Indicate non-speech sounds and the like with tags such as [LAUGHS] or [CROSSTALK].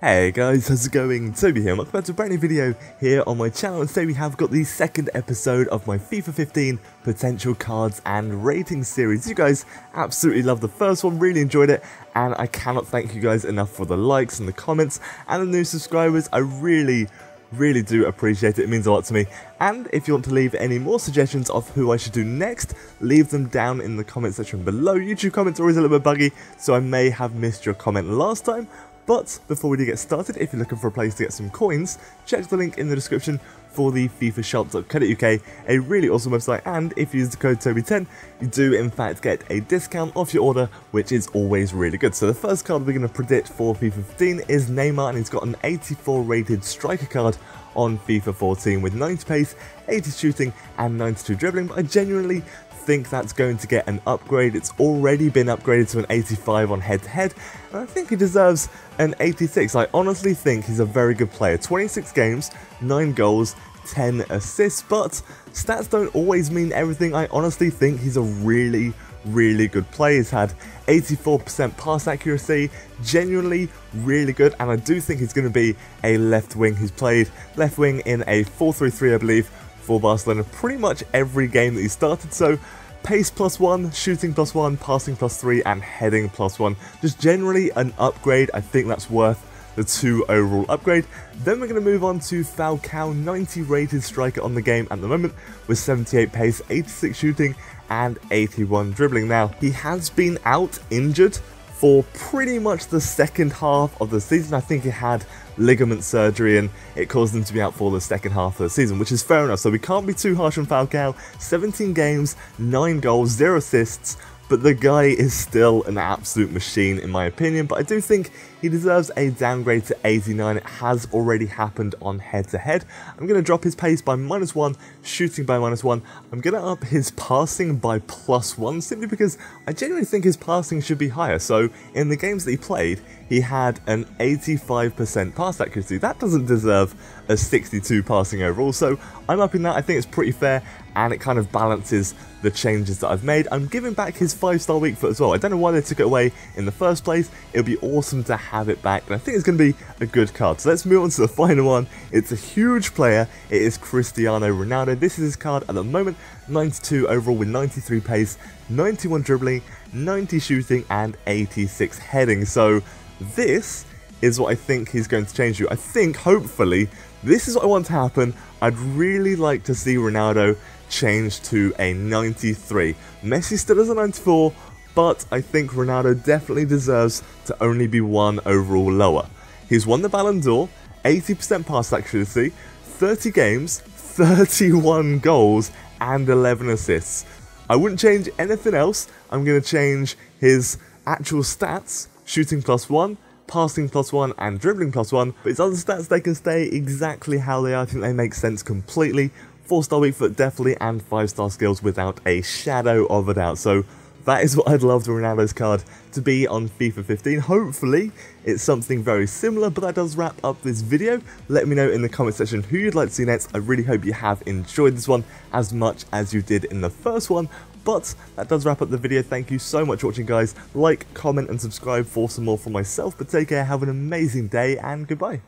Hey guys, how's it going? Toby here, welcome back to a brand new video here on my channel and today we have got the second episode of my FIFA 15 potential cards and rating series. You guys absolutely loved the first one, really enjoyed it and I cannot thank you guys enough for the likes and the comments and the new subscribers. I really really do appreciate it, it means a lot to me. And if you want to leave any more suggestions of who I should do next, leave them down in the comment section below. YouTube comments are always a little bit buggy, so I may have missed your comment last time, but before we do get started, if you're looking for a place to get some coins, check the link in the description for the fifashop.co.uk, a really awesome website, and if you use the code TOBY10, you do in fact get a discount off your order, which is always really good. So the first card we're going to predict for FIFA 15 is Neymar, and he's got an 84 rated striker card on FIFA 14 with 90 pace, 80 shooting, and 92 dribbling, but I genuinely think that's going to get an upgrade. It's already been upgraded to an 85 on head-to-head, -head, and I think he deserves an 86. I honestly think he's a very good player. 26 games, 9 goals, 10 assists, but stats don't always mean everything. I honestly think he's a really, really good player. He's had 84% pass accuracy, genuinely really good, and I do think he's going to be a left wing. He's played left wing in a 4-3-3, I believe, for Barcelona pretty much every game that he started, so pace plus one, shooting plus one, passing plus three, and heading plus one. Just generally an upgrade, I think that's worth the two overall upgrade. Then we're going to move on to Falcao, 90 rated striker on the game at the moment with 78 pace, 86 shooting, and 81 dribbling. Now, he has been out injured for pretty much the second half of the season. I think he had ligament surgery and it caused him to be out for the second half of the season, which is fair enough. So we can't be too harsh on Falcao. 17 games, 9 goals, 0 assists, but the guy is still an absolute machine in my opinion, but I do think he deserves a downgrade to 89. It has already happened on head-to-head. -head. I'm going to drop his pace by minus 1, shooting by minus 1. I'm going to up his passing by plus 1, simply because I genuinely think his passing should be higher. So in the games that he played, he had an 85% pass accuracy. That doesn't deserve a 62 passing overall, so I'm upping that. I think it's pretty fair, and it kind of balances the changes that I've made. I'm giving back his 5-star weak foot as well. I don't know why they took it away in the first place. It would be awesome to have it back, and I think it's going to be a good card. So let's move on to the [LAUGHS] final one. It's a huge player. It is Cristiano Ronaldo. This is his card at the moment. 92 overall with 93 pace, 91 dribbling, 90 shooting, and 86 heading. So this is what I think he's going to change you. I think, hopefully, this is what I want to happen. I'd really like to see Ronaldo change to a 93. Messi still has a 94, but I think Ronaldo definitely deserves to only be one overall lower. He's won the Ballon d'Or, 80% pass accuracy, 30 games, 31 goals, and 11 assists. I wouldn't change anything else. I'm going to change his actual stats, shooting plus 1, passing plus 1 and dribbling plus 1, but his other stats they can stay exactly how they are, I think they make sense completely. 4 star weak foot definitely and 5 star skills without a shadow of a doubt, so that is what I'd love Ronaldo's card to be on FIFA 15. Hopefully, it's something very similar, but that does wrap up this video. Let me know in the comment section who you'd like to see next. I really hope you have enjoyed this one as much as you did in the first one. But that does wrap up the video. Thank you so much for watching, guys. Like, comment, and subscribe for some more from myself. But take care, have an amazing day, and goodbye.